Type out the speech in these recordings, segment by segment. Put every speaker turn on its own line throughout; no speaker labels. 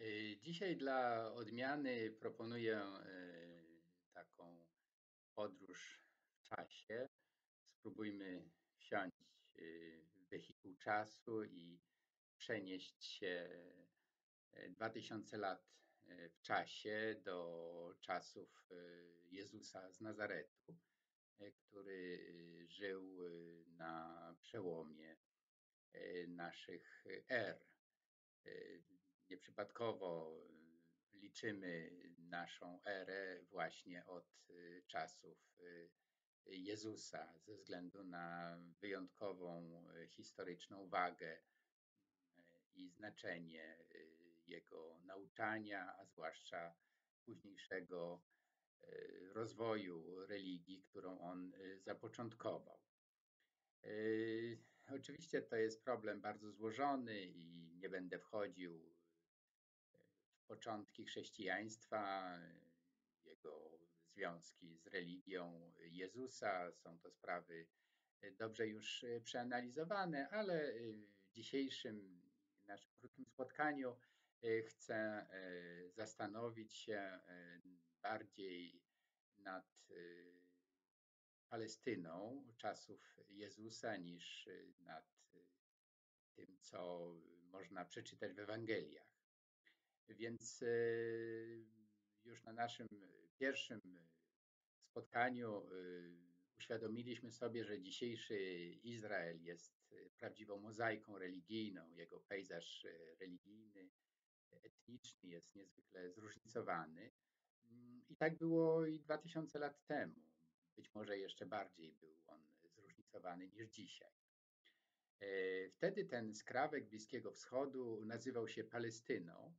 Y, Dzisiaj dla odmiany proponuję y, taką podróż w czasie. Spróbujmy wsiąść y, w wehikuł czasu i przenieść się y, 2000 lat w czasie do czasów Jezusa z Nazaretu, który żył na przełomie naszych er. Nieprzypadkowo y, liczymy naszą erę właśnie od y, czasów y, Jezusa ze względu na wyjątkową historyczną wagę i znaczenie jego nauczania, a zwłaszcza późniejszego rozwoju religii, którą on zapoczątkował. Oczywiście to jest problem bardzo złożony i nie będę wchodził początki chrześcijaństwa, jego związki z religią Jezusa. Są to sprawy dobrze już przeanalizowane, ale w dzisiejszym naszym krótkim spotkaniu chcę zastanowić się bardziej nad Palestyną czasów Jezusa niż nad tym, co można przeczytać w Ewangeliach. Więc e, już na naszym pierwszym spotkaniu e, uświadomiliśmy sobie, że dzisiejszy Izrael jest prawdziwą mozaiką religijną. Jego pejzaż e, religijny, etniczny jest niezwykle zróżnicowany. I tak było i 2000 lat temu. Być może jeszcze bardziej był on zróżnicowany niż dzisiaj. Wtedy ten skrawek Bliskiego Wschodu nazywał się Palestyną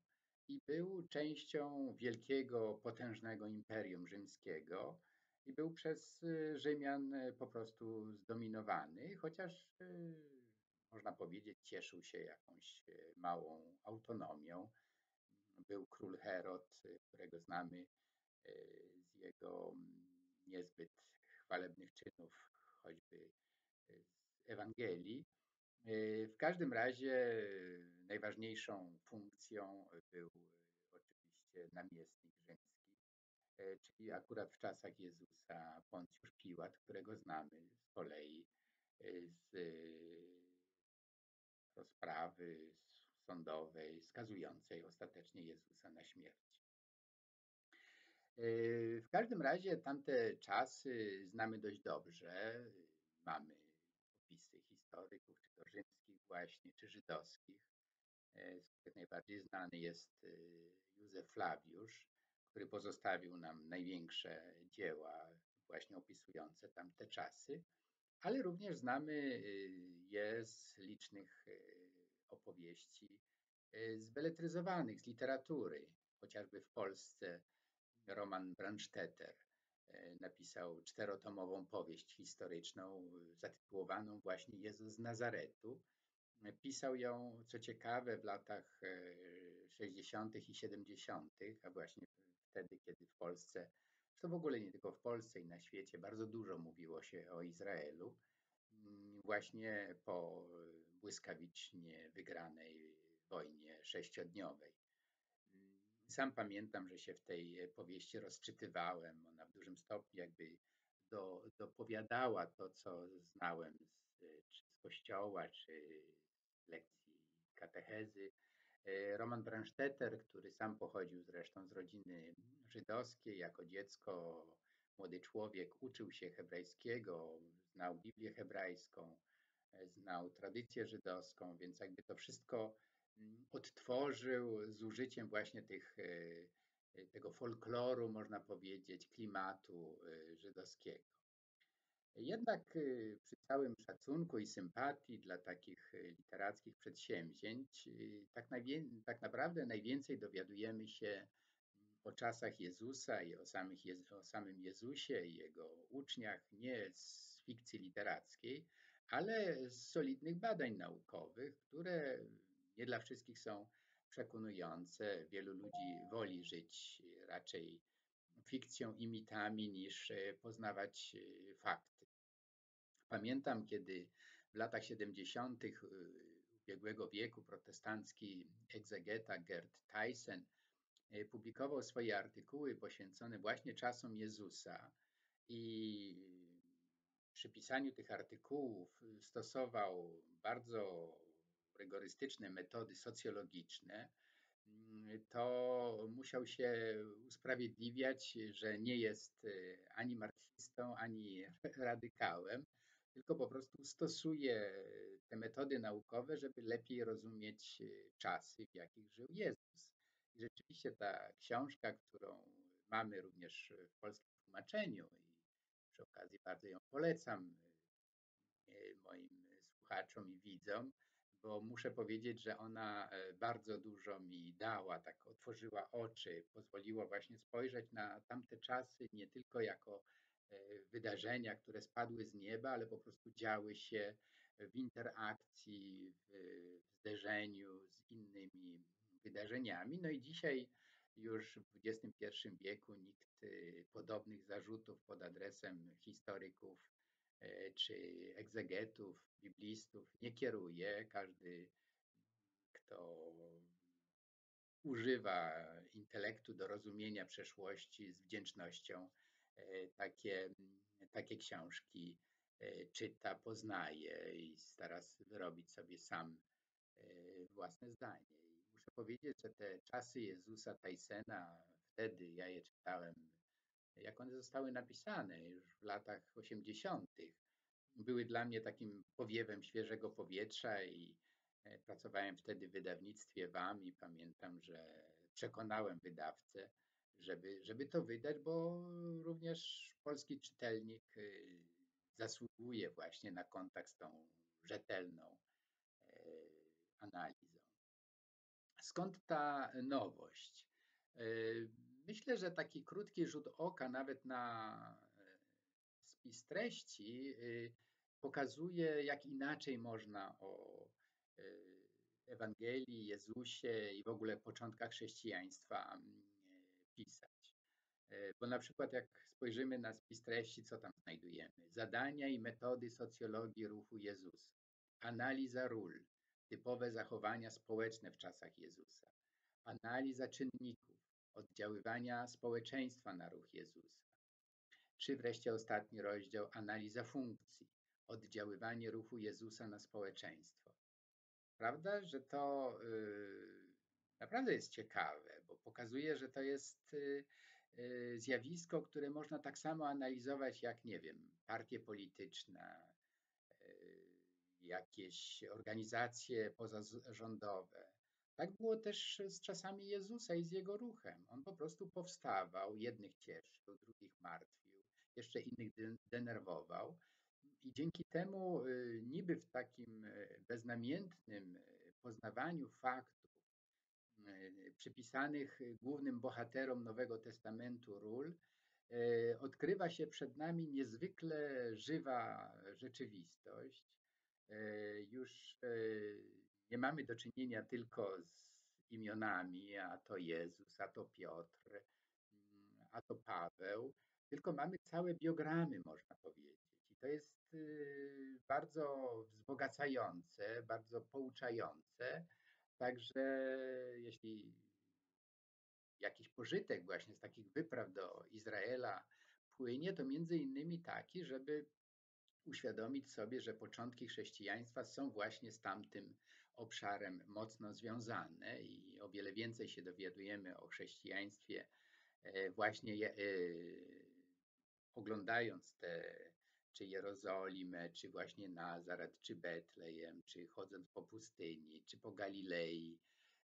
i był częścią wielkiego, potężnego imperium rzymskiego i był przez y, Rzymian y, po prostu zdominowany, chociaż y, można powiedzieć cieszył się jakąś małą autonomią. Był król Herod, którego znamy z jego mm, niezbyt chwalebnych czynów, choćby z Ewangelii. W każdym razie najważniejszą funkcją był oczywiście namiestnik rzymski, czyli akurat w czasach Jezusa Poncjusz Piłat, którego znamy z kolei z rozprawy sądowej skazującej ostatecznie Jezusa na śmierć. W każdym razie tamte czasy znamy dość dobrze. Mamy opisy historyków, czy to rzymskich właśnie, czy żydowskich, z których najbardziej znany jest Józef Flawiusz, który pozostawił nam największe dzieła właśnie opisujące tamte czasy, ale również znamy je z licznych opowieści zbeletryzowanych, z literatury, chociażby w Polsce Roman Brandstetter napisał czterotomową powieść historyczną zatytułowaną właśnie Jezus z Nazaretu. Pisał ją, co ciekawe, w latach 60. i 70., a właśnie wtedy, kiedy w Polsce, to w ogóle nie tylko w Polsce i na świecie, bardzo dużo mówiło się o Izraelu, właśnie po błyskawicznie wygranej wojnie sześciodniowej. Sam pamiętam, że się w tej powieści rozczytywałem. Ona w dużym stopniu jakby do, dopowiadała to, co znałem z, czy z kościoła, czy lekcji katechezy. Roman Brandstetter, który sam pochodził zresztą z rodziny żydowskiej, jako dziecko, młody człowiek, uczył się hebrajskiego, znał Biblię hebrajską, znał tradycję żydowską, więc jakby to wszystko odtworzył z użyciem właśnie tych, tego folkloru, można powiedzieć, klimatu żydowskiego. Jednak przy całym szacunku i sympatii dla takich literackich przedsięwzięć, tak, tak naprawdę najwięcej dowiadujemy się o czasach Jezusa i o, samych o samym Jezusie i jego uczniach nie z fikcji literackiej, ale z solidnych badań naukowych, które nie dla wszystkich są przekonujące. Wielu ludzi woli żyć raczej fikcją i mitami niż poznawać fakty. Pamiętam, kiedy w latach 70. ubiegłego wieku, protestancki egzegeta Gerd Tyson, publikował swoje artykuły poświęcone właśnie czasom Jezusa i przy pisaniu tych artykułów stosował bardzo rygorystyczne metody socjologiczne, to musiał się usprawiedliwiać, że nie jest e, ani marksistą, ani radykałem, tylko po prostu stosuje te metody naukowe, żeby lepiej rozumieć e, czasy, w jakich żył Jezus. I rzeczywiście ta książka, którą mamy również w polskim tłumaczeniu i przy okazji bardzo ją polecam e, moim słuchaczom i widzom, bo muszę powiedzieć, że ona e, bardzo dużo mi dała, tak otworzyła oczy, pozwoliła właśnie spojrzeć na tamte czasy nie tylko jako e, wydarzenia, które spadły z nieba, ale po prostu działy się w interakcji, w zderzeniu z innymi wydarzeniami. No i dzisiaj już w XXI wieku nikt e, podobnych zarzutów pod adresem historyków czy egzegetów, biblistów nie kieruje. Każdy, kto używa intelektu do rozumienia przeszłości z wdzięcznością, e, takie, takie książki e, czyta, poznaje i stara się wyrobić sobie sam e, własne zdanie. I muszę powiedzieć, że te czasy Jezusa Tysena, wtedy ja je czytałem, jak one zostały napisane już w latach 80., były dla mnie takim powiewem świeżego powietrza i e, pracowałem wtedy w wydawnictwie WAM i pamiętam, że przekonałem wydawcę, żeby, żeby to wydać, bo również polski czytelnik y, zasługuje właśnie na kontakt z tą rzetelną e, analizą. Skąd ta nowość? E, myślę, że taki krótki rzut oka nawet na spis treści y, pokazuje, jak inaczej można o y, Ewangelii, Jezusie i w ogóle początkach chrześcijaństwa mm, pisać. Y, bo na przykład jak spojrzymy na spis treści, co tam znajdujemy? Zadania i metody socjologii ruchu Jezusa, analiza ról, typowe zachowania społeczne w czasach Jezusa, analiza czynników, oddziaływania społeczeństwa na ruch Jezusa, czy wreszcie ostatni rozdział, analiza funkcji, oddziaływanie ruchu Jezusa na społeczeństwo. Prawda, że to yy, naprawdę jest ciekawe, bo pokazuje, że to jest yy, zjawisko, które można tak samo analizować jak, nie wiem, partie polityczne, y, jakieś organizacje pozarządowe. Tak było też z czasami Jezusa i z jego ruchem. On po prostu powstawał, jednych cieszył, drugich martwił, jeszcze innych denerwował, i dzięki temu y, niby w takim y, beznamiętnym y, poznawaniu faktów przypisanych głównym bohaterom Nowego Testamentu ról, odkrywa się przed nami niezwykle żywa rzeczywistość. Już nie mamy do czynienia tylko z imionami, a to Jezus, a to Piotr, mm, a to Paweł, tylko mamy całe biogramy, można powiedzieć. I to jest Y, bardzo wzbogacające, bardzo pouczające. Także jeśli jakiś pożytek właśnie z takich wypraw do Izraela płynie, to między innymi taki, żeby uświadomić sobie, że początki chrześcijaństwa są właśnie z tamtym obszarem mocno związane i o wiele więcej się dowiadujemy o chrześcijaństwie e, właśnie e, oglądając te czy Jerozolimę, czy właśnie Nazaret, czy Betlejem, czy chodząc po pustyni, czy po Galilei,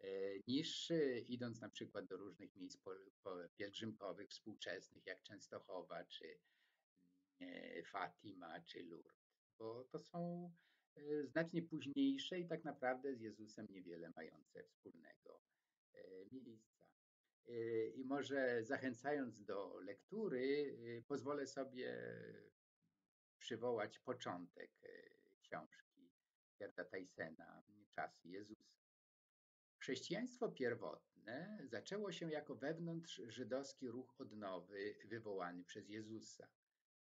e, niż idąc na przykład do różnych miejsc pielgrzymkowych współczesnych, jak Częstochowa, czy Fatima, czy Lourdes, bo to są znacznie późniejsze i tak naprawdę z Jezusem niewiele mające wspólnego miejsca. I może zachęcając do lektury, pozwolę sobie przywołać początek e, książki Gerda Tysena Czasy Jezusa. Chrześcijaństwo pierwotne zaczęło się jako wewnątrz żydowski ruch odnowy wywołany przez Jezusa.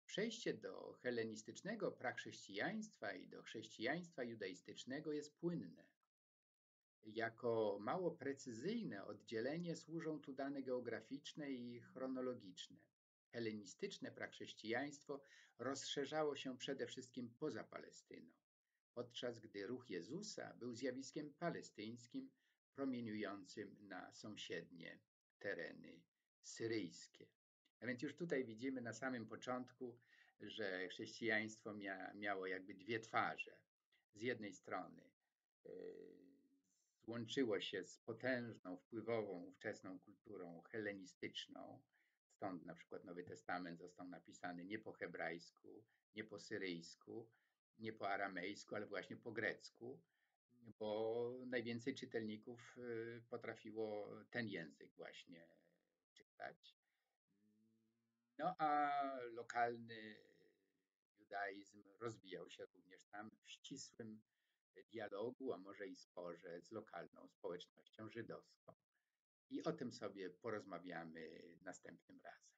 Przejście do helenistycznego prachrześcijaństwa i do chrześcijaństwa judaistycznego jest płynne. jako mało precyzyjne oddzielenie służą tu dane geograficzne i chronologiczne. Helenistyczne prachrześcijaństwo rozszerzało się przede wszystkim poza Palestyną, podczas gdy ruch Jezusa był zjawiskiem palestyńskim, promieniującym na sąsiednie tereny syryjskie. A więc już tutaj widzimy na samym początku, że chrześcijaństwo mia, miało jakby dwie twarze. Z jednej strony yy, złączyło się z potężną, wpływową ówczesną kulturą helenistyczną, stąd na przykład Nowy Testament został napisany nie po hebrajsku, nie po syryjsku, nie po aramejsku, ale właśnie po grecku, bo najwięcej czytelników y, potrafiło ten język właśnie czytać. No a lokalny judaizm rozwijał się również tam w ścisłym dialogu, a może i sporze z lokalną społecznością żydowską. I o tym sobie porozmawiamy następnym razem.